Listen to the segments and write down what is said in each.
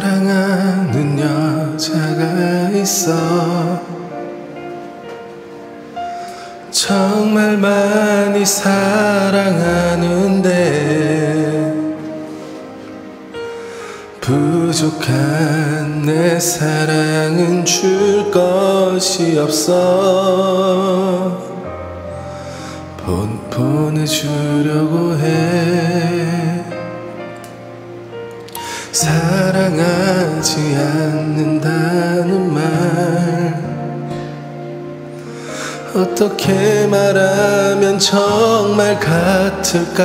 사랑하는 여자가 있어. 정말 많이 사랑하는데 부족한 내 사랑은 줄 것이 없어. 본 보내주려고 해 사랑하지 않는다는 말. 어떻게 말하면 정말 같을까?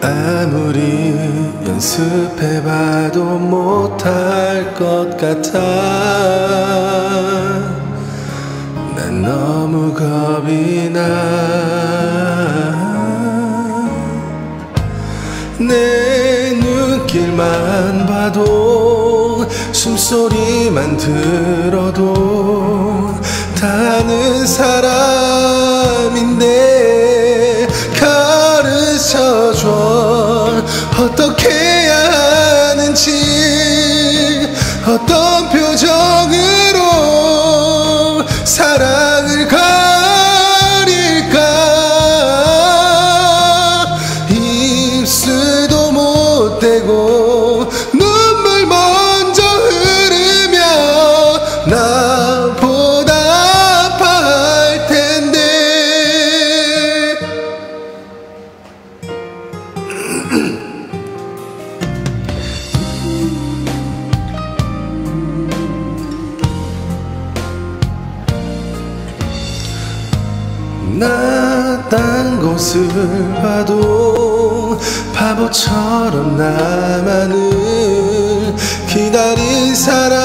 아무리 연습해봐도 못할 것 같아. 난 너무 겁이 나 눈길만 봐도 숨소리만 들어도 다는 사람인데 가르쳐줘. 어떻게 해야 하는지 어떤 표정으로 사랑 나딴 곳을 봐도 바보처럼 나만을 기다린 사람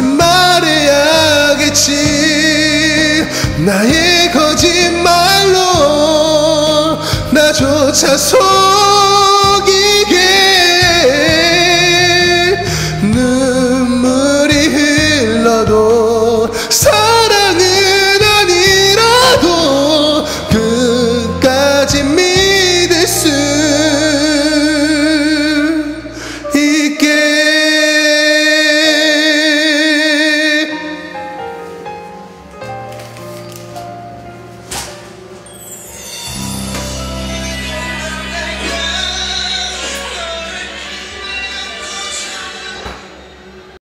거짓말해야겠지. 나의 거짓말로 나조차 속